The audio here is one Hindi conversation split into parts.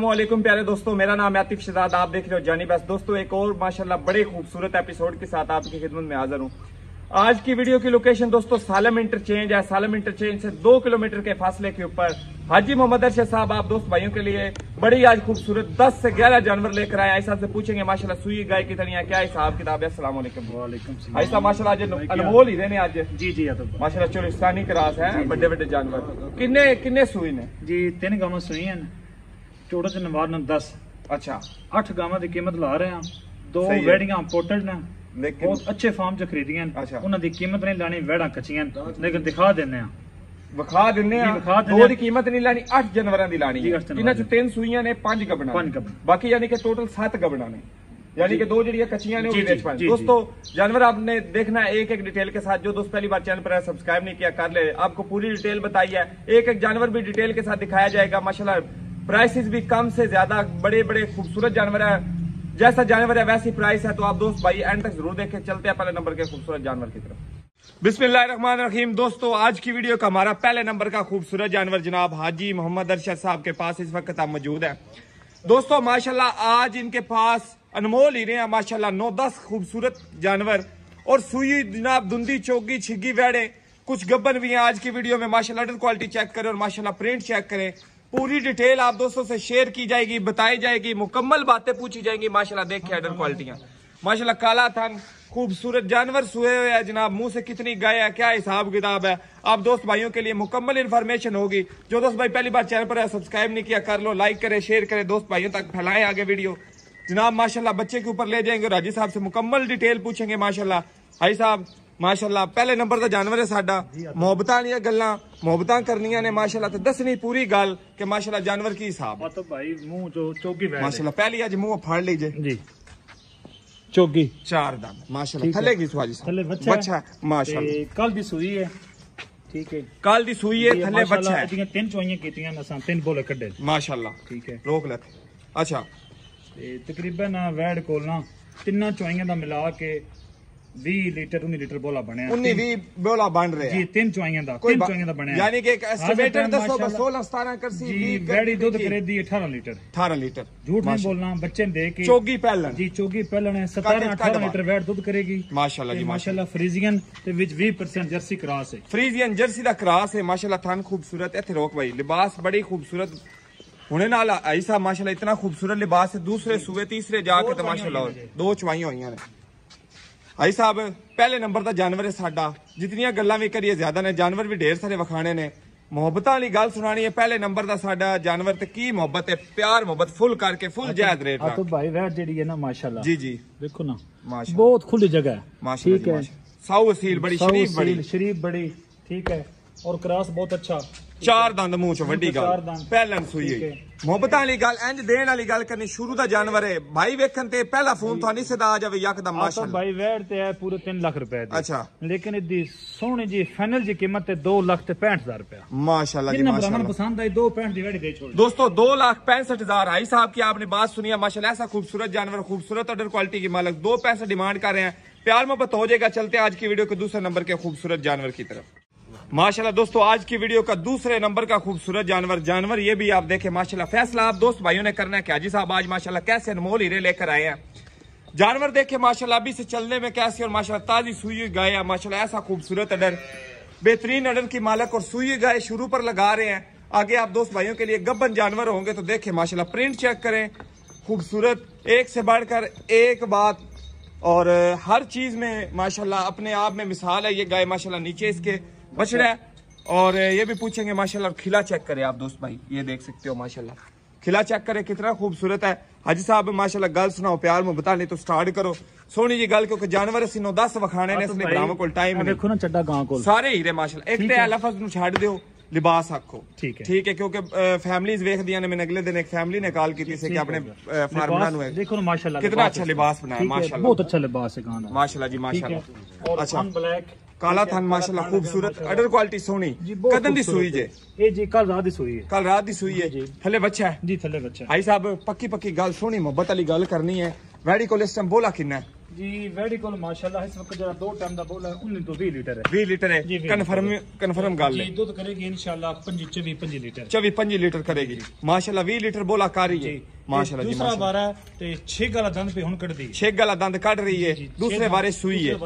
वालेकुम प्यारे दोस्तों, मेरा नाम आतिफ शहजाद आप देख रहे हो जानी बस दोस्तों, एक और माशाल्लाह बड़े खूबसूरत एपिसोड के साथ आपकी खिदमत में हाजिर हूँ। आज की वीडियो की लोकेशन दोस्तों सालम इंटरचेंज है। सालम इंटरचेंज से दो किलोमीटर के फासले के ऊपर हाजी मोहम्मद अरशद साहब आप दोस्त भाइयों के लिए बड़ी आज खूबसूरत 10 से 11 जानवर लेकर आए ऐसा से पूछेंगे माशाल्लाह सुई गाय की तरह क्या हिसाब किताब है? अस्सलाम वालेकुम। आयसा आज अनमोल ही रहने आज। जी जी माशाल्लाह चोलिस्तानी क्रास है बड़े बड़े जानवर। किन्ने किन्ने सुई ने? जी तीन गाव सुई हैं। चौड़ा नंबर 10 अच्छा। अठ गाँव कीमत ला रहे हैं। दो वेडिंग इंपोर्टेंट है लेकिन ਬਹੁਤ ਅੱਛੇ ਫਾਰਮ ਚ ਖਰੀਦੀਆਂ ਨੇ ਅੱਛਾ। ਉਹਨਾਂ ਦੀ ਕੀਮਤ ਨਹੀਂ ਲਾਣੀ ਵੈੜਾਂ ਕੱਚੀਆਂ ਨੇ ਲੇਕਿਨ ਦਿਖਾ ਦਿੰਨੇ ਆ ਵਿਖਾ ਦਿੰਨੇ ਆ ਜੀ, ਵਿਖਾ ਦਿੰਨੇ ਦੋ ਆ। ਦੀ ਕੀਮਤ ਨਹੀਂ ਲੈਣੀ 8 ਜਨਵਰਾਂ ਦੀ ਲਾਣੀ ਜੀ, ਹੈ ਅੱਠ ਜਨਵਰਾਂ ਜਿਨ੍ਹਾਂ ਚ ਦੀ। ਤਿੰਨ ਸੂਈਆਂ ਨੇ ਪੰਜ ਗੱਬਣਾ ਪੰਜ ਗੱਭਣਾ। ਬਾਕੀ ਯਾਨੀ ਕਿ ਟੋਟਲ 7 ਗੱਬਣਾ ਨੇ यानी कि दो जड़िया कच्चियां ने वो जी, भी बेच जी, पाए जी, दोस्तों जानवर आपने देखना है एक एक डिटेल के साथ जो दोस्त पहली बार चैनल पर सब्सक्राइब नहीं किया कर ले आपको पूरी डिटेल बताई है एक एक जानवर भी डिटेल के साथ दिखाया जाएगा माशाल्लाह प्राइसेस भी कम से ज्यादा बड़े बड़े खूबसूरत जानवर है जैसा जानवर है, वैसी प्राइस है तो आप दोस्त भाई एंड तक ज़रूर देखें। चलते हैं पहले नंबर के खूबसूरत जानवर की तरफ़। बिस्मिल्लाहिर्रहमानिर्रहीम, दोस्तों, आज की वीडियो का हमारा पहले नंबर का खूबसूरत जानवर जनाब हाजी मोहम्मद अरशद साहब के पास इस वक्त आप मौजूद है। दोस्तों, माशाल्लाह, आज इनके पास अनमोल हीरे हैं, माशाल्लाह नौ दस खूबसूरत जानवर और सुई जनाब धुंदी चौकी, छिग्गी, वेड़े, कुछ गब्बन भी हैं आज की वीडियो में। माशाल्लाह क्वालिटी चेक करें और माशाल्लाह प्रिंट चेक करें। पूरी डिटेल आप दोस्तों से शेयर की जाएगी, बताई जाएगी, मुकम्मल बातें पूछी जाएँगी। माशाल्लाह देखिए अडर क्वालिटियाँ। माशाल्लाह, काला थन खूबसूरत जानवर सोए हुए हैं जनाब। मुँह से कितनी गाय है, क्या हिसाब किताब है। आप दोस्त भाइयों के लिए मुकम्मल इन्फॉर्मेशन होगी। जो दोस्त भाई पहली बार चैनल पर है सब्सक्राइब नहीं किया, कर लो लाइक करें शेयर करें। दोस्त भाइयों तक फैलाएँ आगे वीडियो जनाब, माशाल्लाह, बच्चे के ऊपर ले जाएँगे और हाजी साहब से मुकम्मल डिटेल पूछेंगे, माशाल्लाह। हाई साहब ਮਾਸ਼ਾਅੱਲਾ ਪਹਿਲੇ ਨੰਬਰ ਦਾ ਜਾਨਵਰ ਹੈ ਸਾਡਾ। ਮੁਹੱਬਤਾਂ ਵਾਲੀਆਂ ਗੱਲਾਂ ਮੁਹੱਬਤਾਂ ਕਰਨੀਆਂ ਨੇ ਮਾਸ਼ਾਅੱਲਾ ਤੇ ਦੱਸਣੀ ਪੂਰੀ ਗੱਲ ਕਿ ਮਾਸ਼ਾਅੱਲਾ ਜਾਨਵਰ ਕੀ ਹਿਸਾਬ ਹੈ। ਤਾਂ ਭਾਈ ਮੂੰਹ ਚੋ ਚੋਗੀ ਬੈਠ ਮਾਸ਼ਾਅੱਲਾ ਪਹਿਲੀ ਅੱਜ ਮੂੰਹ ਫੜ ਲਈ ਜੇ। ਜੀ। ਚੋਗੀ। ਚਾਰ ਦੰਦ ਮਾਸ਼ਾਅੱਲਾ ਥੱਲੇ ਕੀ ਸਵਾਜੀ ਥੱਲੇ ਬੱਚਾ ਬੱਚਾ ਮਾਸ਼ਾਅੱਲਾ। ਕੱਲ ਦੀ ਸੂਈ ਹੈ। ਠੀਕ ਹੈ। ਕੱਲ ਦੀ ਸੂਈ ਹੈ ਥੱਲੇ ਬੱਚਾ ਹੈ। ਜਿਹੜੀਆਂ ਤਿੰਨ ਚੋਈਆਂ ਕੀਤੀਆਂ ਨਸਾਂ ਤਿੰਨ ਬੋਲੇ ਕੱਢੇ। ਮਾਸ਼ਾਅੱਲਾ ਠੀਕ ਹੈ। ਰੋਕ ਲੈ। ਅੱਛਾ। ਤੇ ਤਕਰੀਬਨ ਵੈੜ ਕੋਲ ਨਾ ਤਿੰਨਾਂ ਚੋਈਆਂ ਦਾ ਮਿਲਾ ਕੇ 20 ਲੀਟਰ 19 ਲੀਟਰ ਬੋਲਾ ਬਣਿਆ 19 20 ਬੋਲਾ ਬਣ ਰਿਹਾ ਜੀ ਤਿੰਨ ਚੋਈਆਂ ਦਾ ਕੋਈ ਤਿੰਨ ਬਾ- ਚੋਈਆਂ ਦਾ ਬਣਿਆ ਯਾਨੀ ਕਿ ਇੱਕ ਐਸਟੀਮੇਟਡ time ਦੱਸੋ ਬਸ ਮਾਸ਼ਾਅੱਲਾ। 16 17 ਕਰਸੀ ਜੀ 20 ਵੈੜੀ ਦੁੱਧ ਕਰੇਦੀ 18 ਲੀਟਰ 18 ਲੀਟਰ ਝੂਠ ਨਹੀਂ ਮਾਸ਼ਾ- ਬੋਲਣਾ ਬੱਚੇ ਨੂੰ ਦੇ ਕੇ ਚੋਗੀ ਪਹਿਲਣ ਜੀ ਚੋਗੀ ਪਹਿਲਣ ਹੈ 17 ਕੱਢ- 18 ਕੱਢ ਲੀਟਰ ਵੈੜ ਦੁੱਧ ਕਰੇਗੀ ਮਾਸ਼ਾਅੱਲਾ ਜੀ ਤੇ ਮਾਸ਼ਾਅੱਲਾ ਮਾਸ਼ਾਅੱਲਾ ਫਰੀਜ਼ੀਅਨ ਤੇ ਵਿੱਚ 20% ਜਰਸੀ ਕਰਾਸ ਹੈ ਫਰੀਜ਼ੀਅਨ ਜਰਸੀ ਦਾ ਕਰਾਸ ਹੈ ਮਾਸ਼ਾਅੱਲਾ ਥਨ ਖੂਬਸੂਰਤ ਇੱਥੇ ਰੋਕ ਭਾਈ ਲਿਬਾਸ ਬੜੀ ਖੂਬਸੂਰਤ ਹੁਣੇ ਨਾਲ ਐਸਾ ਮਾਸ਼ਾਅੱਲਾ ਇਤਨਾ ਖੂਬਸੂਰਤ ਲਿਬਾਸ ਹੈ ਦੂਸਰੇ ਸੂਏ ਤੀਸਰੇ ਜਾ ਕੇ ਤਾਂ ਮਾਸ਼ਾਅੱਲਾ ਦੋ ਚਵਾਈਆਂ ਹੋਈਆਂ ਨੇ ਭਾਈ ਸਾਹਿਬ ਪਹਿਲੇ ਨੰਬਰ ਦਾ ਜਾਨਵਰ ਹੈ ਸਾਡਾ ਜਿਤਨੀਆਂ ਗੱਲਾਂ ਵੀ ਕਰੀਏ ਜ਼ਿਆਦਾ ਨੇ ਜਾਨਵਰ ਵੀ ਢੇਰ ਸਾਰੇ ਵਿਖਾਣੇ ਨੇ ਮੁਹੱਬਤਾਂ ਵਾਲੀ ਗੱਲ ਸੁਣਾਣੀ ਹੈ ਪਹਿਲੇ ਨੰਬਰ ਦਾ ਸਾਡਾ ਜਾਨਵਰ ਤੇ ਕੀ ਮੁਹੱਬਤ ਹੈ ਪਿਆਰ ਮੁਹੱਬਤ ਫੁੱਲ ਕਰਕੇ ਫੁੱਲ ਜਾਇਜ਼ ਰੇਟ ਆ ਰੱਖ ਤਾਂ ਭਾਈ ਵੈੜ ਜਿਹੜੀ ਹੈ ਨਾ ਮਾਸ਼ਾਅੱਲਾ ਜੀ ਜੀ ਦੇਖੋ ਨਾ ਮਾਸ਼ਾਅੱਲਾ ਬਹੁਤ ਖੁੱਲੀ ਜਗ੍ਹਾ ਹੈ ਮਾਸ਼ਾਅੱਲਾ ਠੀਕ ਜੀ ਹੈ ਮਾਸ਼ਾਅੱਲਾ ਸਾਊ ਅਸੀਲ ਬੜੀ ਸਾਊ ਸ਼ਰੀਫ ਸੀਲ, ਬੜੀ ਸ਼ਰੀਫ ਬੜੀ ਠੀਕ ਹੈ ਔਰ ਕਰਾਸ ਬਹੁਤ ਅੱਛਾ ਚਾਰ ਦੰਦ ਮੂੰਹ ਚ ਵੱਡੀ ਚਾਰ ਗੱਲ ਦੰਦ। ਪਹਿਲਨ ਸੂਈ ਠੀਕ ਹੋਈ ਹੈ। ਮੁਹੱਬਤਾਂ ਵਾਲੀ ਗੱਲ ਇੰਜ ਦੇਣ ਵਾਲੀ ਗੱਲ ਕਰਨੀ ਸ਼ੁਰੂ ਦਾ ਜਾਨਵਰ ਹੈ ਭਾਈ ਵੇਖਣ ਤੇ ਪਹਿਲਾ ਫੋਨ ਤੁਹਾਨੂੰ ਸਿੱਧਾ ਆ ਜਾਵੇ ਯਕਦਮ ਆ ਤਾਂ ਮਾਸ਼ਾਅੱਲਾ ਭਾਈ ਵੈੜ ਤੇ ਹੈ ਪੂਰੇ 3 ਲੱਖ ਰੁਪਏ ਦੀ ਅੱਛਾ ਲੇਕਿਨ ਇਹਦੀ ਸੋਹਣੀ ਜੀ ਫਾਈਨਲ ਜੀ ਕੀਮਤ ਹੈ 2 ਲੱਖ ਤੇ 65000 ਰੁਪਏ माशाल्लाह जी जिन नंबरान माशाल्लाह पसंद आई 265 ਦੀ ਵੈੜ ਦੇ ਛੋੜ दोस्तों दो लाख पैंसठ हजार आई साहब की आपने बात सुनी है माशाल्लाह ऐसा खूबसूरत जानवर खूबसूरत ऑर्डर क्वालिटी की मालक दो पैसे डिमांड कर रहे हैं प्यार मोहब्बत हो जाएगा चलते हैं आज की वीडियो के दूसरे नंबर के खूबसूरत जानवर की तरफ माशाल्लाह दोस्तों, आज की वीडियो का दूसरे नंबर का खूबसूरत जानवर जानवर ये भी आप देखें, माशाल्लाह फैसला आप दोस्त भाइयों ने करना है कि हाजी साहब, आज माशाल्लाह कैसे अनमोल हीरे लेकर आए हैं? जानवर देखे, माशाल्लाह अभी से चलने में कैसे और माशाल्लाह ताजी सुई गाय, माशाल्लाह ऐसा खूबसूरत अडर, बेहतरीन अडर की मालक और सुई गाय शुरू पर लगा रहे हैं। आगे आप दोस्त भाइयों के लिए गब्बन जानवर होंगे तो देखे, माशाल्लाह प्रिंट चेक करें, खूबसूरत एक से बढ़कर एक बात और हर चीज़ में माशाल्लाह अपने आप में मिसाल है, ये गाय माशाल्लाह नीचे इसके बछड़ा है और अ, ये भी पूछेंगे माशाल्लाह और खिला चेक करें आप दोस्त भाई ये देख सकते हो माशाल्लाह खिला चेक करें कितना खूबसूरत है हाजी साहब माशाल्लाह गल सुनाओ प्यार में बता नहीं तो स्टार्ट करो सोनी जी गल क्योंकि जानवर ਅਸੀਂ 9 10 ਵਿਖਾਣੇ ਨੇ ਇਸਨੇ ਭਰਾਵਾਂ ਕੋਲ ਟਾਈਮ ਨਹੀਂ ਦੇਖੋ ਨਾ ਚੱਡਾ ਗਾਂ ਕੋਲ ਸਾਰੇ ਹੀਰੇ ਮਾਸ਼ਾਅੱਲਾ ਇੱਕ ਠੀਕ ਤੇ ਹੈ। ਲਫ਼ਜ਼ ਨੂੰ ਛੱਡ ਦਿਓ ਲਿਬਾਸ ਆਖੋ ਠੀਕ ਹੈ। ਠੀਕ ਹੈ ਕਿਉਂਕਿ ਫੈਮਲੀਜ਼ ਵੇਖਦੀਆਂ ਨੇ ਮੈਂ ਅਗਲੇ ਦਿਨ ਇੱਕ ਫੈਮਿਲੀ ਨੇ ਕਾਲ ਕੀਤੀ ਸੀ ਕਿ ਆਪਣੇ ਫਾਰਮਰਾਂ ਨੂੰ ਹੈ ਦੇਖੋ ਨਾ ਮਾਸ਼ਾਅੱਲਾ कितना अच्छा लिबास बनाया, माशाअल्लाह। ਬਹੁਤ ਅੱਛਾ ਲਿਬਾਸ ਹੈ ਗਾਂ ਦਾ माशाल्लाह जी ਠੀਕ ਹੈ माशाल्लाह ਔਰ अच्छा ਅਨ ਬਲੈਕ ਕਾਲਾ ਥਨ ਮਾਸ਼ਾਅੱਲਾ ਖੂਬਸੂਰਤ ਅਡਰ ਕੁਆਲਿਟੀ ਸੋਹਣੀ। ਕਦਨ ਦੀ ਸੂਈ ਜੇ? ਇਹ ਜੀ ਕੱਲ ਰਾਤ ਦੀ ਸੂਈ ਹੈ। ਕੱਲ ਰਾਤ ਦੀ ਸੂਈ ਹੈ? ਜੀ। ਥੱਲੇ ਬੱਚਾ ਹੈ? ਜੀ ਥੱਲੇ ਬੱਚਾ ਭਾਈ ਸਾਹਿਬ ਪੱਕੀ ਪੱਕੀ ਗੱਲ ਸੋਹਣੀ ਮੁਹੱਬਤ ਵਾਲੀ ਗੱਲ ਕਰਨੀ ਹੈ। ਵੈੜੀ ਕੋਲ ਇਸ ਟਾਈਮ ਬੋਲਾ ਕਿੰਨਾ ਹੈ? जी 20 20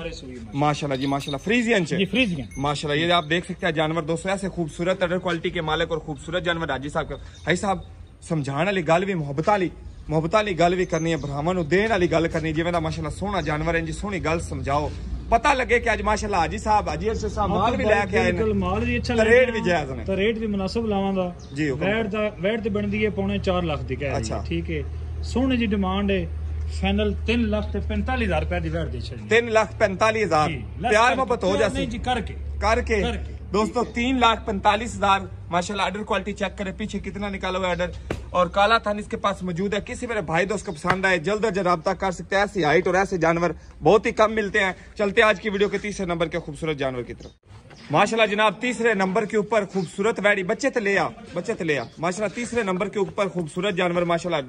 25 25 24 25 20 आप देख सकते हैं जानवर दोस्तों ऐसे खूबसूरत क्वालिटी के मालिक और खूबसूरत जानवर राज़ी साहब का भाई साहब समझाने वाली गल भी मोहब्बत वाली। ਮੁਹੱਬਤਾਂ ਲਈ ਗੱਲ ਵੀ ਕਰਨੀ ਹੈ ਭਰਾਵਾਂ ਨੂੰ ਦੇਣ ਵਾਲੀ ਗੱਲ ਕਰਨੀ ਜਿਵੇਂ ਦਾ ਮਾਸ਼ਾਅੱਲਾ ਸੋਹਣਾ ਜਾਨਵਰ ਹੈ ਜੀ ਸੋਹਣੀ ਗੱਲ ਸਮਝਾਓ। ਪਤਾ ਲੱਗੇ ਕਿ ਅੱਜ ਮਾਸ਼ਾਅੱਲਾ ਹਾਜੀ ਸਾਹਿਬ ਹਾਜੀ ਅਰਸ਼ਦ ਸਾਹਿਬ ਮਾਲ ਵੀ ਲੈ ਕੇ ਆਏ ਮਾਲ ਵੀ ਅੱਛਾ ਲੱਗਿਆ ਰੇਟ ਵੀ ਜਾਇਜ਼ ਨੇ। ਤਾਂ ਰੇਟ ਵੀ ਮੁਨਾਸਬ ਲਾਵਾਂ ਦਾ ਜੀ ਵੈਟ ਦਾ ਵੈਟ ਤੇ ਬਣਦੀ ਹੈ ਪੌਣੇ 4 ਲੱਖ ਦੀ ਕਹਿ ਰਹੀ ਹੈ। ਠੀਕ ਹੈ। ਸੋਹਣੇ ਜੀ ਡਿਮਾਂਡ ਹੈ। ਫਾਈਨਲ 3 ਲੱਖ ਤੇ 45000 ਰੁਪਏ ਦੀ ਵੈਟ ਦੇ ਛੱਡੀ 3 ਲੱਖ 45000 ਪਿਆਰ ਮੁਹੱਬਤ ਹੋ ਜਾਸੀ ਨਹੀਂ ਜੀ ਕਰਕੇ। ਕਰਕੇ। दोस्तों, तीन लाख पैंतालीस हज़ार माशाल्लाह ऑर्डर क्वालिटी चेक करें, पीछे कितना निकाला हुआ ऑर्डर और काला थान इसके पास मौजूद है। किसी मेरे भाई दोस्त को पसंद आए, जल्द अज रब्ता कर सकते हैं। ऐसी हाइट और ऐसे जानवर बहुत ही कम मिलते हैं। चलते आज की वीडियो के तीसरे नंबर के खूबसूरत जानवर की तरफ़। माशाल्लाह जनाब, तीसरे नंबर के ऊपर खूबसूरत वैडी बच्चे तो ले आ, बच्चे तो ले आ। माशाल्लाह तीसरे नंबर के ऊपर खूबसूरत जानवर, माशाल्लाह।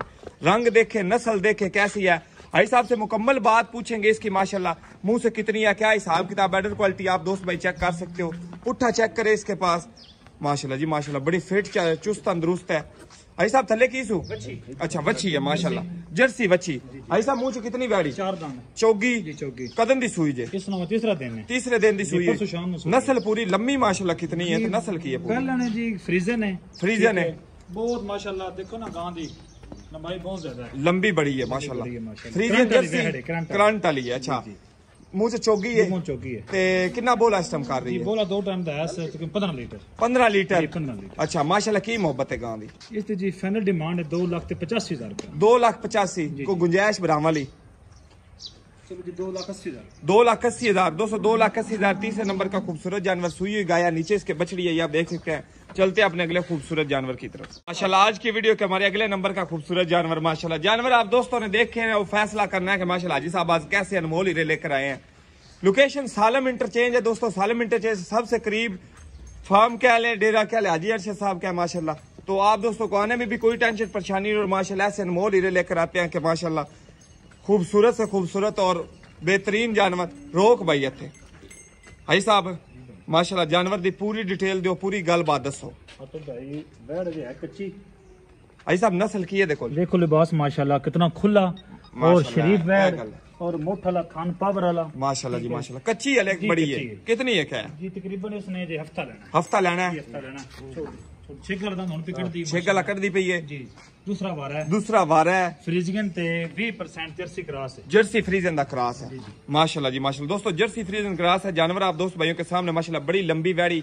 रंग देखे, नस्ल देखे, कैसी है। भाई साहब से मुकम्मल बात पूछेंगे इसकी माशाला मुँह से कितनी है क्या हिसाब किताब बेटर क्वालिटी आप दोस्त भाई चेक कर सकते हो। पुट्ठा चेक करे इसके पास। माशाला जी माशाला बड़ी फिट चुस्त तंदुरुस्त है। भाई साहब थले की सू? अच्छा बच्ची है माशाला जर्सी बच्ची। भाई साहब मुँह कितनी बैड़ी चौगी। कदम दी सुई जे। तीसरा दिन तीसरे दिन दी सुई नस्ल पूरी लम्मी माशाल्लाह कितनी है? तो नस्ल की है फ्रीजन है फ्रीजन है। बहुत माशाल्लाह देखो ना गांधी। ਦੀ ਲੰਬਾਈ ਬਹੁਤ ਜ਼ਿਆਦਾ ਹੈ लंबी बड़ी है माशाल्लाह बड़ी है, माशाल्लाह। फ्रीजन करंट वाली जर्सी है, करंट वाली। करंट वाली है अच्छा मुंह से चौगी है ਮੂੰਹ ਚੌਗੀ ਹੈ ਤੇ ਕਿੰਨਾ ਬੋਲਾ ਇਸ ਟਾਈਮ ਕਰ ਰਹੀ ਜੀ ਹੈ ਬੋਲਾ ਦੋ ਟਾਈਮ ਦਾ ਹੈ ਸਿਰ ਤਕਰੀਬਨ 15 ਲੀਟਰ 15 ਲੀਟਰ ਜੀ, 15 ਲੀਟਰ। ਅੱਛਾ ਮਾਸ਼ਾਅੱਲਾ ਕੀ ਮੁਹੱਬਤ ਹੈ ਗਾਂ ਦੀ ਇਸ ਤੇ ਜੀ ਫਾਈਨਲ ਡਿਮਾਂਡ ਹੈ 2 ਲੱਖ ਤੇ 85000 ਰੁਪਏ 2 ਲੱਖ 85 ਕੋ ਗੁੰਜਾਇਸ਼ ਬਰਾਵਾਂ ਲਈ दो लाख अस्सी हज़ार। दो लाख अस्सी हज़ार दोस्तों दो लाख अस्सी हज़ार, तीसरे नंबर का खूबसूरत जानवर सुई हुई गाया नीचे, इसके बछड़ी है आप देख सकते हैं। चलते अपने अगले खूबसूरत जानवर की तरफ़। माशाल्लाह, आज की वीडियो के हमारे अगले नंबर का खूबसूरत जानवर, माशाल्लाह। जानवर आप दोस्तों ने देखे हैं, वो फैसला करना है कि माशाल्लाह, जी साहब, आज कैसे अनमोल हीरे लेकर आए हैं। लोकेशन सालम इंटरचेंज है दोस्तों सालम इंटरचेंज सबसे करीब फार्म क्या लें, डेरा क्या लें, हाजी अरशद साहब क्या माशाला तो आप दोस्तों को आने में भी कोई टेंशन परेशानी और माशाला ऐसे अनमोल हीरे लेकर आते हैं कि माशाला खूबसूरत से खूबसूरत और बेहतरीन जानवर रोक भाई इत्थे भाई साहब माशाल्लाह जानवर दी पूरी डिटेल दियो पूरी गलबात दसो तो भाई बैठ गया कच्ची। भाई साहब नस्ल की है देखो। देखो लिबास माशाल्लाह कितना खुला और शरीफ है। बैड और मोट वाला थान पावर वाला। माशाल्लाह जी माशाल्लाह कच्ची है लेकिन बड़ी है। कितनी है क्या? जी तकरीबन इसने हफ़्ता लेना हफ़्ता लेना है? हफ़्ता लेना छोड़ छोड़ छे गल दा हुन पिकड़ दी छे गला कर दी पई जी दूसरा वारा दूसरा वारा Friesian 20% jersey cross jersey Friesian दा क्रॉस है। माशाल्लाह जी माशाल्लाह। दोस्तों जर्सी फ्रीजन क्रॉस है। जानवर आप दोस्त भाइयों के सामने माशाल्लाह बड़ी लंबी वैड़ी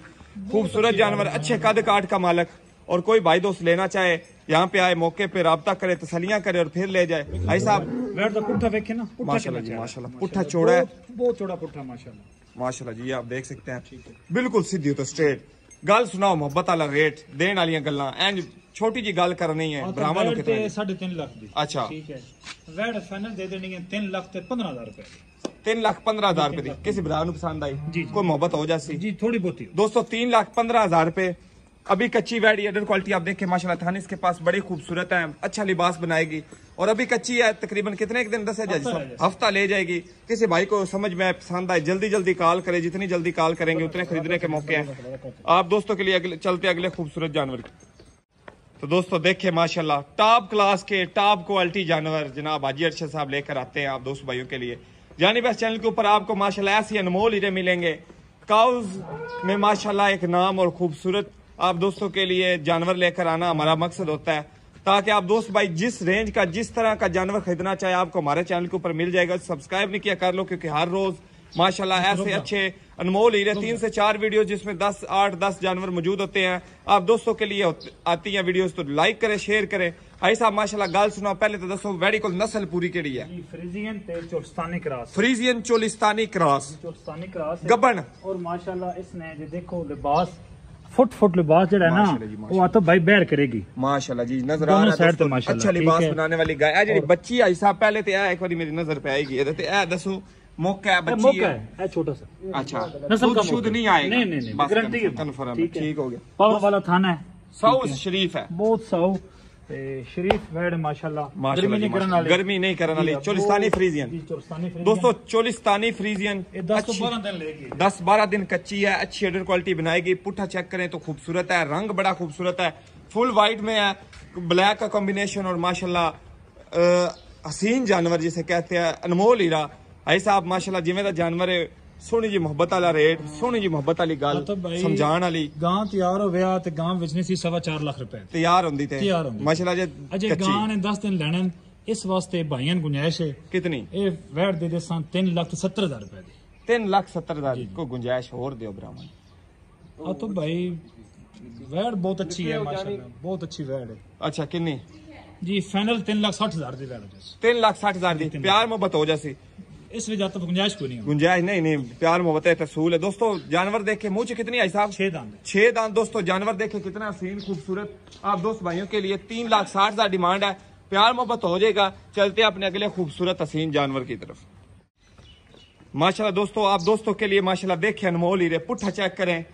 खूबसूरत जानवर अच्छे कद काट का मालक। और कोई भाई दोस्त लेना चाहे यहाँ पे आए मौके पे रबता करे तसलियाँ करे और फिर ले जाए। भाई साहब पुट्ठा देखे ना माशाल्लाह जी, चौड़ा है। माशाल्लाह। पुट्ठा चौड़ा है। बहुत- बहुत चौड़ा पुट्ठा माशाल्लाह। माशाल्लाह जी आप देख सकते हैं। बिल्कुल सीधी तो स्ट्रेट। रेट देने वाली गल्ला। एंज छोटी जी गल करनी है ब्राह्मण बैठ कितने ते साढ़े तीन लाख दी। अच्छा। ठीक है। वैड फाइनल दे देनी है तीन लाख ते पंद्रह हज़ार रुपए तीन लाख पंद्रह हज़ार रुपए दी। किसी पसंद आई? जी। कोई मोहब्बत हो जासी जी थोड़ी बहुत दोस्तों तीन लाख पंद्रह हज़ार रुपए। अभी कच्ची वैडी अडर क्वालिटी आप देखें माशाल्लाह पास बड़ी खूबसूरत है। अच्छा लिबास बनाएगी। और अभी कच्ची है तकरीबन कितने एक दिन दस हज़ार रह हफ़्ता ले जाएगी। किसी भाई को समझ में पसंद आए जल्दी जल्दी कॉल करे जितनी जल्दी कॉल करेंगे उतने खरीदने के मौके हैं। आप दोस्तों के लिए अगले चलते अगले खूबसूरत जानवर तो दोस्तों देखिए माशाल्लाह टॉप क्लास के टॉप क्वालिटी जानवर जनाब हाजी अरशद साहब लेकर आते हैं आप दोस्त भाइयों के लिए। जानी बस चैनल के ऊपर आपको माशाल्लाह ऐसी अनमोल हीरे मिलेंगे। काउज में माशाल्लाह एक नाम और खूबसूरत आप दोस्तों के लिए जानवर लेकर आना हमारा मकसद होता है। ताकि आप दोस्त भाई जिस रेंज का जिस तरह का जानवर खरीदना चाहे आपको हमारे चैनल के ऊपर मिल जाएगा। सब्सक्राइब नहीं किया कर लो क्योंकि हर रोज माशाल्लाह ऐसे अच्छे अनमोल हीरे तीन से चार वीडियो जिसमें दस आठ दस जानवर मौजूद होते हैं। आप दोस्तों के लिए आती हैं वीडियोस तो लाइक करें शेयर करें। भाई साहब माशाल्लाह गल सुनाओ पहले तो दसो वेडी को नस्ल पूरी है? जी Friesian Cholistani cross. Friesian Cholistani cross. Cholistani cross गबन और माशाल्लाह इसने देखो लिबास। फुट फुट लिबास जो है ना वो तो भाई बैर करेगी। माशाल्लाह जी नज़र आ रहा है तो अच्छा लिबास बनाने वाली गाय है जेडी बच्ची आई साहब पहले तो ए एक बारी मेरी नज़र पे आएगी ये ते ए दसो मौका है बच्ची मौका है। है छोटा सा। अच्छा नस्ल का शुद्ध नहीं आएगा। नहीं, नहीं, गारंटी है। कंफर्म ठीक हो। गया। पावर वाला थाना है। साउथ शरीफ है। बहुत साउ ਤੇ ਸ਼ਰੀਫ ਵੈੜ ਮਾਸ਼ਾਅੱਲਾ माशाल्लाह जी, माशाल्लाह। गर्मी नहीं करने वाली, चोलिस्तानी फ्रीजियन। ਜੀ ਚੋਲਿਸਤਾਨੀ ਫਰੀਜ਼ੀਅਨ दोस्तों चोलिस्तानी फ्रीजियन ਇਹ 10 ਤੋਂ अच्छी- 12 ਦਿਨ लेगी 10 12 दिन कच्ची है अच्छी अडर क्वालिटी बनाएगी पुट्ठा चेक करें तो खूबसूरत है रंग बड़ा खूबसूरत है फुल वाइट में है ब्लैक का कॉम्बिनेशन और माशाल्लाह अ, हसीन जानवर जिसे कहते हैं अनमोल हीरा भाई साहब माशाल्लाह जिमें दा जानवर है ਸੋਹਣੀ ਜੀ ਮੁਹੱਬਤ ਵਾਲਾ ਰੇਟ ਸੋਹਣੀ ਜੀ ਮੁਹੱਬਤ ਵਾਲੀ ਗੱਲ ਸਮਝਾਣ ਵਾਲੀ। ਗਾਂ ਤਿਆਰ ਹੋ ਵਿਆ ਤੇ ਗਾਂ ਵੇਚਣੀ ਸੀ 4.5 ਲੱਖ ਰੁਪਏ। ਤਿਆਰ ਹੁੰਦੀ ਤੇ। ਮਾਸ਼ਾਅੱਲਾ ਜੇ ਅਜੇ ਗਾਂ ਨੇ 10 ਦਿਨ ਲੈਣਨ ਇਸ ਵਾਸਤੇ ਭਾਈਆਂ ਨੂੰ ਗੁੰਜਾਇਸ਼ ਹੈ। ਕਿਤਨੀ? ਇਹ ਵੈਟ ਦੇ ਦੇ 3 ਲੱਖ 70000 ਰੁਪਏ ਦੀ। 3 ਲੱਖ 70000 ਕੋ ਗੁੰਜਾਇਸ਼ ਹੋਰ ਦਿਓ ਬ੍ਰਾਹਮਣ ਆ ਤਾਂ ਭਾਈ ਵੈਟ ਬਹੁਤ ਅੱਛੀ ਹੈ ਮਾਸ਼ਾਅੱਲਾ। ਬਹੁਤ ਅੱਛੀ ਵੈਟ ਹੈ। ਅੱਛਾ ਕਿੰਨੀ? ਜੀ ਫਾਈਨਲ 3 ਲੱਖ ਹਜ਼ਾਰ ਦੀ ਵੈਟ ਹੋ ਜਾਸੀ 3 ਲੱਖ 60000 ਦੀ। ਪਿਆਰ ਮੁਹੱਬਤ ਹੋ ਜਾਸੀ। इसलिए ज़्यादा तो गुंजाइश कोई नहीं गुंजाइश नहीं नहीं प्यार मोहब्बत है तसूल है। दोस्तों जानवर देखे मुँह कितनी आई साहब छह दान छह दान दोस्तों जानवर देखे कितना सीन खूबसूरत। आप दोस्त भाइयों के लिए तीन लाख साठ हज़ार डिमांड है। प्यार मोहब्बत हो जाएगा। चलते अपने अगले खूबसूरत हसीन जानवर की तरफ़। माशाल्लाह दोस्तों आप दोस्तों के लिए माशाल्लाह देखें अनमोल ही रे पुट्ठा चेक करें।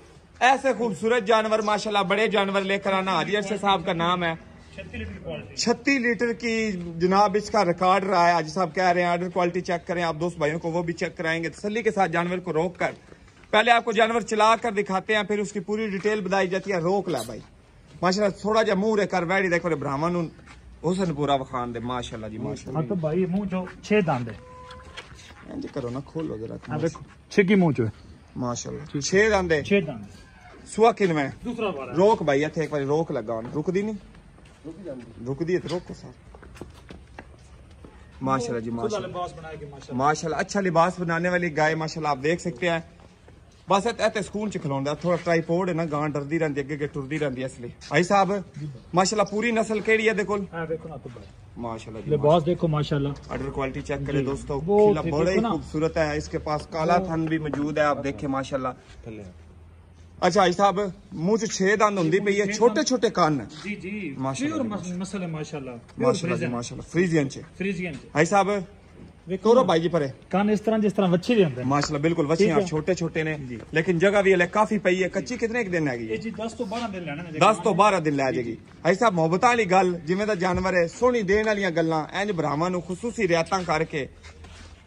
ऐसे खूबसूरत जानवर माशाल्लाह बड़े जानवर लेकर आना हरियर से साहब का नाम है। छत्तीस लीटर की जनाब इसका रिकॉर्ड रहा है। आज साहब कह रहे हैं आर्डर क्वालिटी चेक करें आप दोस्त भाइयों को वो भी चेक कराएँगे। तसली के साथ जानवर को रोक कर पहले आपको जानवर चला कर दिखाते हैं फिर उसकी पूरी डिटेल बताई जाती है। रोक ला भाई। माशाल्लाह थोड़ा जा मुँह रे कर बैठी देखो ब्राह्मण ब्राह्मण हुसनपुरा बखान दे माशाल्लाह जी माशा हाँ तो भाई मुँह जो छे दान दे करो ना खोलो जरा तो। छे की मुँह जो है। माशाल्लाह छह दांत है। छह दांत। किन में दूसरा बार रोक भाई एक बार रोक लगा। रुक दी नहीं? रुक दिए तो रोको सर। माशाल्लाह जी माशाल्लाह। माशाल्लाह। अच्छा लिबास बनाने वाली गाय माशाल्लाह आप देख सकते हैं। बस इतने स्कूल च खिला थोड़ा ट्राईपोर्ड है ना गां डर रही अगे अगे टुरदी रहंदी इसलिए भाई साहब माशाल्लाह पूरी नस्ल के है माशाल्लाह लिबास देखो माशाल्लाह। ऑर्डर क्वालिटी चेक करें दोस्तों बड़ा ही खूबसूरत है इसके पास काला थन भी मौजूद है आप देखें माशाल्लाह। ਅੱਛਾ ਜੀ ਸਾਹਿਬ ਮੂੰਹ 'ਚ 6 ਦੰਦ ਹੁੰਦੀ ਪਈ ਹੈ ਛੋਟੇ ਛੋਟੇ ਕੰਨ। ਜੀ ਜੀ। ਪਿਓਰ ਮਸਲ ਮਾਸ਼ਾਅੱਲਾ। ਮਾਸ਼ਾਅੱਲਾ ਜੀ ਮਾਸ਼ਾਅੱਲਾ ਫ੍ਰੀਜ਼ੀਅਨ 'ਚ। ਫ੍ਰੀਜ਼ੀਅਨ 'ਚ। ਹਾਈ ਸਾਹਿਬ ਕੋਰੋ ਭਾਈ ਜੀ ਪਰੇ। ਕੰਨ ਇਸ ਤਰ੍ਹਾਂ ਜਿਸ ਤਰ੍ਹਾਂ ਵੱਛੀ ਦੇ ਹੁੰਦੇ। ਮਾਸ਼ਾਅੱਲਾ ਬਿਲਕੁਲ ਵੱਛੀਆਂ ਛੋਟੇ ਛੋਟੇ ਨੇ। ਲੇਕਿਨ ਜਗ੍ਹਾ ਵੀ ਹਲੇ ਕਾਫੀ ਪਈ ਹੈ ਕੱਚੀ ਕਿੰਨੇ ਦਿਨ ਹੈਗੀ ਇਹ ਜੀ 10 ਤੋਂ 12 ਦਿਨ ਲੈਣਾ 10 ਤੋਂ 12 ਦਿਨ ਲੈ ਜਾਏਗੀ। ਹਾਈ ਸਾਹਿਬ ਮੁਹੱਬਤਾਂ ਵਾਲੀ ਗੱਲ ਜਿਵੇਂ ਦਾ ਜਾਨਵਰ ਹੈ ਸੋਹਣੀ ਦੇਣ ਵਾਲੀਆਂ ਗੱਲਾਂ ਇੰਜ ਭਰਾਵਾਂ ਨੂੰ ਖੁਸ਼ੂਸੀ ਰਿਆਤਾਂ ਕਰਕੇ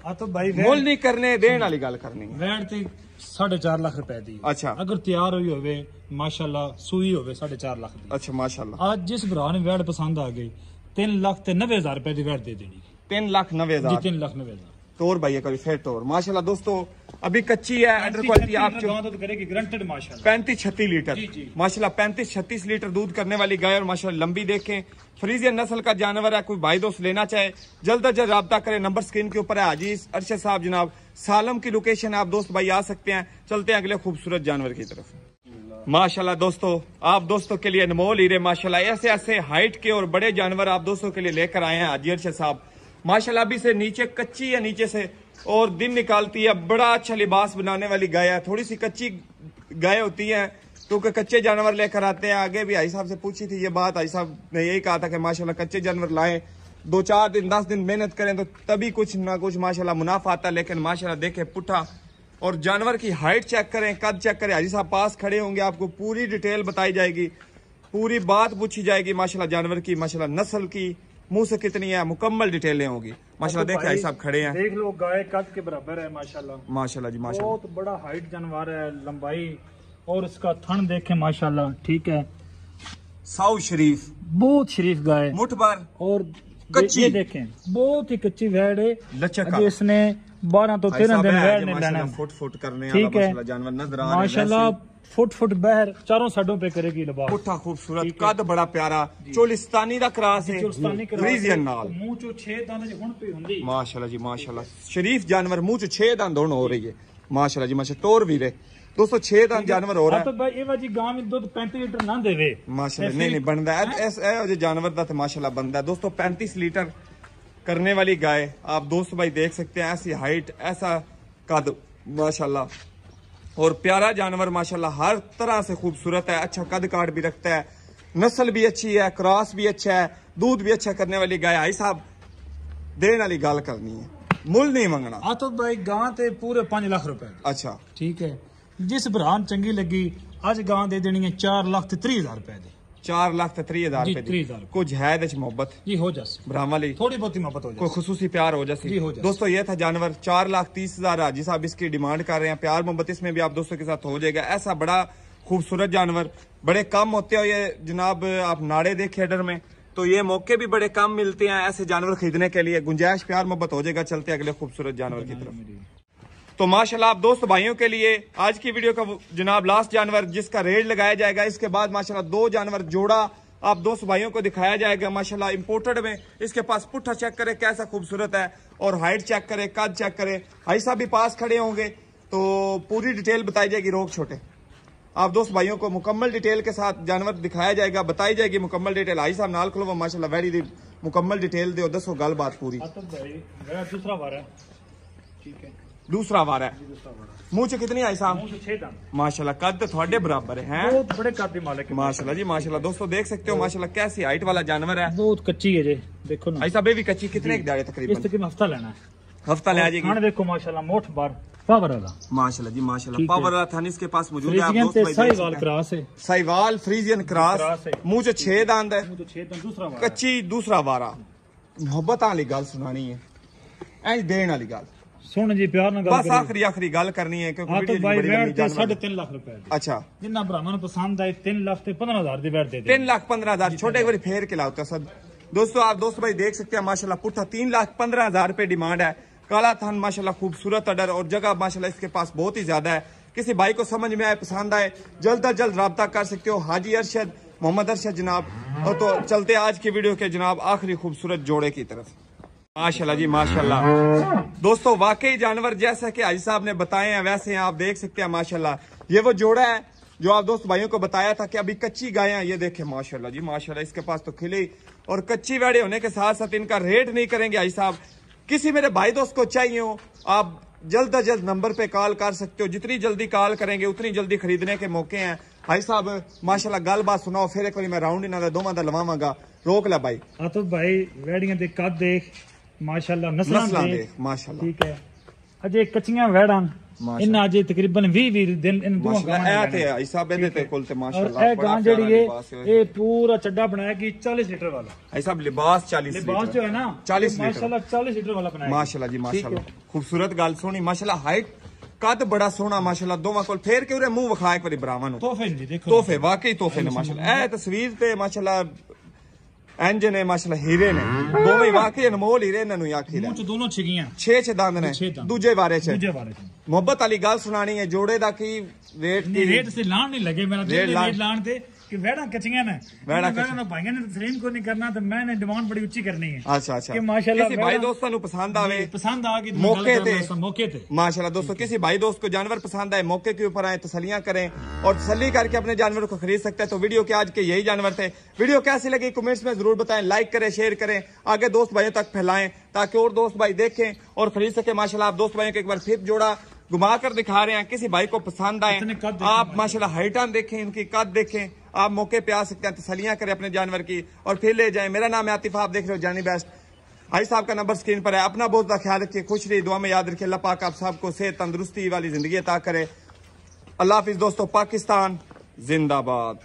ਆ ਤਾਂ ਬਾਈ ਮੁੱਲ ਨਹੀਂ ਕਰਨੇ ਦੇਣ ਵਾਲੀ ਗੱਲ ਕਰਨੀ ਹੈ। ਵੈਣ ਤੇ 4.5 ਲੱਖ ਰੁਪਏ ਦੀ। ਅੱਛਾ। ਅਗਰ ਤਿਆਰ ਹੋਈ ਹੋਵੇ ਮਾਸ਼ਾਅੱਲਾ ਸੂਈ ਹੋਵੇ 4.5 ਲੱਖ ਦੀ। ਅੱਛਾ ਮਾਸ਼ਾਅੱਲਾ। ਅੱਜ ਜਿਸ ਭਰਾ ਨੇ ਵੈਣ ਪਸੰਦ ਆ ਗਈ 3 ਲੱਖ ਤੇ 90000 ਰੁਪਏ ਦੀ ਵੈਣ ਦੇ ਦੇਣੀ। 3 ਲੱਖ 90000 ਜੀ 3 ਲੱਖ 90000 तोर भाई कभी फिर तोर। माशाल्लाह दोस्तों अभी कच्ची है अंडर क्वालिटी आप जो तो करेगी ग्रंटेड माशाअल्लाह पैंतीस छत्तीस लीटर। माशाल्लाह पैंतीस छत्तीस लीटर दूध करने वाली गाय और माशाल्लाह लंबी देखें। फ्रीजियन नस्ल का जानवर है कोई भाई दोस्त लेना चाहे जल्द अज जल्द रब्ता करें। नंबर स्क्रीन के ऊपर है हाजी अरशद साहब जनाब सालम की लोकेशन है आप दोस्त भाई आ सकते हैं। चलते हैं अगले खूबसूरत जानवर की तरफ़। माशाल्लाह दोस्तों आप दोस्तों के लिए अनमोल हीरे माशाल्लाह ऐसे ऐसे हाइट के और बड़े जानवर आप दोस्तों के लिए लेकर आए हैं। हाजी अरशद साहब माशाल्लाह अभी से नीचे कच्ची है, नीचे से और दिन निकालती है। बड़ा अच्छा लिबास बनाने वाली गाय है। थोड़ी सी कच्ची गाय होती है क्योंकि कच्चे जानवर लेकर आते हैं। आगे भी आई साहब से पूछी थी ये बात आई साहब ने यही कहा था कि माशाल्लाह कच्चे जानवर लाएँ। दो चार दिन, दस दिन मेहनत करें तो तभी कुछ ना कुछ माशाल्लाह मुनाफा आता है लेकिन माशाल्लाह देखे पुठा। और जानवर की हाइट चेक करें, कद चेक करें। हाजी साहब पास खड़े होंगे, आपको पूरी डिटेल बताई जाएगी। पूरी बात पूछी जाएगी माशाल्लाह जानवर की, माशाल्लाह नस्ल की। मुँह से कितनी है? मुकम्मल डिटेलें होगी। माशाल्लाह देख भाई साहब खड़े हैं। देख लो गाय कद के बराबर है माशाल्लाह। माशाल्लाह जी माशाल्लाह। बहुत बड़ा हाइट जानवर है लंबाई और इसका थन देखे माशाल्लाह ठीक है। साउ शरीफ। बहुत शरीफ गाय। मुठ भर और कच्ची। ये देखें बहुत ही कच्ची भेड़ है। लचक इसने 12 तो 13 दिन वैड़ ने लेना फुट फुट करने वाला ठीक है माशाल्लाह जानवर नजर आ रहे हैं माशाल्लाह वैसे फुट फुट बहर चारों साइडों पे करेगी लिबास पुट्ठा खूबसूरत ठीक है। कद बड़ा प्यारा चोलिस्तानी दा क्रास है ਚੁਰਸਤਾਨੀ ਕਰਾ फ्रीजियन नाल ਮੂੰਹ ਚੋਂ 6 ਦੰਦ ਚ ਹੁਣ ਪਈ ਹੁੰਦੀ माशाल्लाह जी माशाल्लाह शरीफ जानवर मुंह च छह दंद होन हो रही है माशाल्लाह जी माशा तोर वीरे दोस्तों छह दंद जानवर हो रहा ਆ ਤਾਂ ਭਾਈ ਇਹ ਵਾਜੀ ਗਾਂ ਵਿੱਚ ਦੁੱਧ 35 ਲੀਟਰ ਨਾ ਦੇਵੇ है माशाल्लाह नहीं नहीं बनदा है इस ਇਹੋ ਜਿਹੇ जानवर ਦਾ ਤੇ माशाल्लाह बनदा है दोस्तों 35 लीटर करने वाली गाय आप दोस्त भाई देख सकते हैं ऐसी हाइट ऐसा कद माशाल्लाह और प्यारा जानवर माशाल्लाह हर तरह से खूबसूरत है अच्छा कद काट भी रखता है नस्ल भी अच्छी है क्रॉस भी अच्छा है दूध भी अच्छा करने वाली गाय आई साहब देने वाली गाल करनी है मुल नहीं मंगना ਆ ਤਾਂ ਭਾਈ ਗਾਂ ਤੇ ਪੂਰੇ 5 ਲੱਖ ਰੁਪਏ ਦੀ। अच्छा ਠੀਕ ਹੈ ਜਿਸ ਭਰਾ ਨੂੰ ਚੰਗੀ ਲੱਗੀ ਅੱਜ ਗਾਂ ਦੇ ਦੇਣੀ ਹੈ 4 ਲੱਖ ਤੇ 30 ਹਜ਼ਾਰ ਰੁਪਏ ਦੀ चार लाख तीस हज़ार कुछ है मोहब्बत? जी हो जाए थोड़ी बहुत मोहब्बत हो जाए खसूसी प्यार हो जाए दोस्तों ये था जानवर। चार लाख तीस हज़ार हाजी साहब इसकी डिमांड कर रहे हैं। प्यार मोहब्बत इसमें भी आप दोस्तों के साथ हो जाएगा। ऐसा बड़ा खूबसूरत जानवर। बड़े कम होते हो ये जनाब आप नाड़े देखे डर में। तो ये मौके भी बड़े कम मिलते हैं ऐसे जानवर खरीदने के लिए। गुंजाइश प्यार मोहब्बत हो जाएगा। चलते अगले खूबसूरत जानवर की तरफ़। तो माशाल्लाह आप दोस्त भाइयों के लिए आज की वीडियो का जनाब लास्ट जानवर जिसका रेड लगाया जाएगा, इसके बाद माशाल्लाह दो जानवर जोड़ा आप दोस्त भाइयों को दिखाया जाएगा, माशाल्लाह इंपोर्टेड में। इसके पास पुट्ठा चेक करे, कैसा खूबसूरत है और हाइट चेक करे, कद चेक करे। भाई साहब भी पास खड़े होंगे तो पूरी डिटेल बताई जाएगी रोक छोटे। आप दोस्त भाइयों को मुकम्मल डिटेल के साथ जानवर दिखाया जाएगा, बताई जाएगी मुकम्मल डिटेल आई साहब नाल खलो माशाल्लाह वेरी मुकम्मल डिटेल दो दसो गल बात पूरी दूसरा वार है। ठीक है। दूसरा वारा है। मुँह च कितनी आई साहब? माशाल्लाह कद थोड़े बराबर है बहुत बड़े कद मालिक माशाल्लाह जी माशाल्लाह। दोस्तों देख सकते हो माशाल्लाह कैसी हाइट वाला जानवर है। बहुत कच्ची है जी देखो ना। ऐसा भी कच्ची कितने दाड़े तक हफ़्ता लेना है। हफ़्ता ले आ जाएगी। देखो माशाल्लाह मोठ बार पावर वाला। माशाल्लाह जी माशाल्लाह पावर वाला इसके पास मौजूद है क्रॉस है। Friesian cross. दांत है। दूसरा वारा कच्ची दूसरा वारा मोहब्बत वाली गल सुनानी है। देने वाली गल। ਐਂ ਦੇਣ ਵਾਲੀ ਗੱਲ सुन जी प्यार ਨਾਲ ਗੱਲ ਬਸ ਕਰੀ ਆਖਰੀ ਆਖਰੀ ਗੱਲ ਕਰਨੀ ਹੈ ਕਿਉਂਕਿ ਆ ਵੀਡੀਓ ਤਾਂ ਜੀ ਬਾਈ ਬੜੀ ਵੈਟ ਲੰਮੀ ਤੇ ਜਾਣ 3.5 ਲੱਖ ਰੁਪਏ ਦੀ ਅੱਛਾ ਜਿੰਨਾ ਭਰਾਵਾਂ ਨੂੰ ਪਸੰਦ ਆਏ 3 ਲੱਖ ਤੇ 15000 ਦੀ ਵੈਟ ਦੇ ਦੇ तीन लाख पंद्रह हजार छोटे एक बार फेर के लाओ सब दोस्तों आप दोस्त भाई देख सकते हैं माशाल्लाह पुट्ठा तीन लाख पंद्रह हजार रुपए डिमांड है काला थान माशाल्लाह खूबसूरत अडर और जगह माशाल्लाह इसके पास बहुत ही ज्यादा है किसी भाई को समझ में आए पसंद आए जल्द अज जल्द रब्ता कर सकते हो हाजी अरशद मोहम्मद अरशद जनाब और तो चलते आज की वीडियो के जनाब आखिरी खूबसूरत जोड़े की तरफ माशाल्लाह जी, माशाल्लाह। दोस्तों, वाकई जानवर जैसा कि आज साहब ने बताए हैं, वैसे हैं, आप देख सकते हैं, माशाल्लाह। ये वो जोड़ा है, जो आप दोस्त भाइयों को बताया था कि अभी कच्ची गाय हैं, ये देखें, माशाल्लाह जी, माशाल्लाह, इसके पास तो खिली और कच्ची वेड़े होने के साथ साथ इनका रेट नहीं करेंगे आज साहब। किसी मेरे भाई दोस्त को चाहिए हो, आप जल्द अज जल्द नंबर पे कॉल कर सकते हो। जितनी जल्दी कॉल करेंगे, उतनी जल्दी खरीदने के मौके हैं। भाई साहब, माशाल्लाह, गलबात सुनाओ, फिर एक बार मैं राउंड इन्हों का दोवां का लवावगा। रोक ला भाई। हाँ तो भाई वेड़ियाँ देख कद देख। ਮਾਸ਼ਾਅੱਲਾ ਨਸਲਾਂ नस्लां ਦੇਖ देख माशाल्लाह ਠੀਕ ਹੈ ਅਜੇ ਕੱਚੀਆਂ ਵੈੜਾਂ ਮਾਸ਼ਾਅੱਲਾ। ਇਹਨਾਂ ਅਜੇ ਤਕਰੀਬਨ 20 20 ਦਿਨ in ਦੋਵਾਂ ਮਾਸ਼ਾਅੱਲਾ ਗਾਵਾਂ ਇਹ ਤੇ ਹੈ ਹਿਸਾਬ ਇਹਦੇ ਤੇ ਕੁੱਲ ਤੇ ਔਰ ਮਾਸ਼ਾਅੱਲਾ ਇਹ ਗਾਂ ਜਿਹੜੀ ਹੈ ਇਹ ਪੂਰਾ ਚੱਡਾ ਬਣਾਇਆ ਕਿ 40 ਲੀਟਰ ਵਾਲਾ ਹਿਸਾਬ ਲਿਬਾਸ 40 ਲਿਬਾਸ ਜੋ ਹੈ ਨਾ 40 ਲੀਟਰ ਮਾਸ਼ਾਅੱਲਾ 40 ਲੀਟਰ ਵਾਲਾ ਬਣਾਇਆ ਮਾਸ਼ਾਅੱਲਾ ਜੀ ਠੀਕ ਮਾਸ਼ਾਅੱਲਾ ਹੈ। ਖੂਬਸੂਰਤ ਗੱਲ ਸੋਹਣੀ ਮਾਸ਼ਾਅੱਲਾ ਹਾਈਟ ਕੱਦ ਬੜਾ ਸੋਹਣਾ ਮਾਸ਼ਾਅੱਲਾ ਦੋਵਾਂ ਕੋਲ ਫੇਰ ਕੇ ਉਰੇ ਮੂੰਹ ਵਿਖਾ ਇੱਕ ਵਾਰੀ ਬਰਾਵਾਂ ਨੂੰ ਤੋਹਫੇ ਜੀ ਦੇਖੋ ਤੋਹਫੇ ਵਾਕਈ ਤੋਹਫੇ ਨੇ ਮਾਸ਼ਾਅੱਲਾ ਇਹ ਤਸਵੀਰ ਤੇ ਮਾਸ਼ਾਅੱਲਾ ਇੰਜ ਨੇ ਮਾਸ਼ਾਅੱਲਾ ਹੀਰੇ ਨੇ ਦੋਵੇਂ ਵਾਕਈ ਅਨਮੋਲ ਹੀਰੇ ਇਹਨਾਂ ਨੂੰ ਹੀ ਆਖੀਦਾ ਮੂੰਹ ਚ ਦੋਨੋਂ ਛਿਗੀਆਂ ਛੇ ਛੇ ਦੰਦ ਨੇ। ਦੂਜੇ ਬਾਰੇ ਚ ਦੂਜੇ ਬਾਰੇ ਚ ਮੁਹੱਬਤ ਵਾਲੀ ਗੱਲ ਸੁਣਾਣੀ ਹੈ ਜੋੜੇ ਦਾ ਕੀ ਰੇਟ ਕੀ ਰੇਟ ਸੇ ਲਾਣ ਨਹੀਂ ਲੱਗੇ ਮੇਰਾ ਦਿਲ ਰੇਟ ਲਾਣ ਤੇ कि वेड़ा कचिया वेड़ा कचिया ने को नहीं करना तो मैंने डिमांड बड़ी ऊँची करनी है। अच्छा अच्छा। कि माशाल्लाह किसी भाई पसंद आवे पसंद आ गई तो मौके मौके माशाल्लाह दोस्तों किसी भाई दोस्त को जानवर पसंद आए मौके के ऊपर आए तसलियाँ करें और तसली करके अपने जानवर को खरीद सकते हैं। तो वीडियो के आज के यही जानवर थे। वीडियो कैसी लगी कमेंट्स में ज़रूर बताएँ लाइक करें शेयर करें आगे दोस्त भाइयों तक फैलाएँ ताकि और दोस्त भाई देखें और खरीद सके। माशाल्लाह आप दोस्त भाइयों को एक बार फिर जोड़ा घुमा कर दिखा रहे हैं किसी भाई को पसंद आए आप माशाल्लाह हाइट देखें इनकी कद देखें आप मौके पे आ सकते हैं तसलियाँ करें अपने जानवर की और फिर ले जाएँ। मेरा नाम है आतिफा, आप देख रहे हो जानी बेस्ट। आई साहब का नंबर स्क्रीन पर है। अपना बहुत ज़्यादा ख्याल रखिए, खुश रही दुआ में याद रखिए। अल्लाह पाक आप सबको सेहत तंदरुस्ती वाली ज़िंदगी अता करे। अल्लाह हाफिज दोस्तों, पाकिस्तान जिंदाबाद।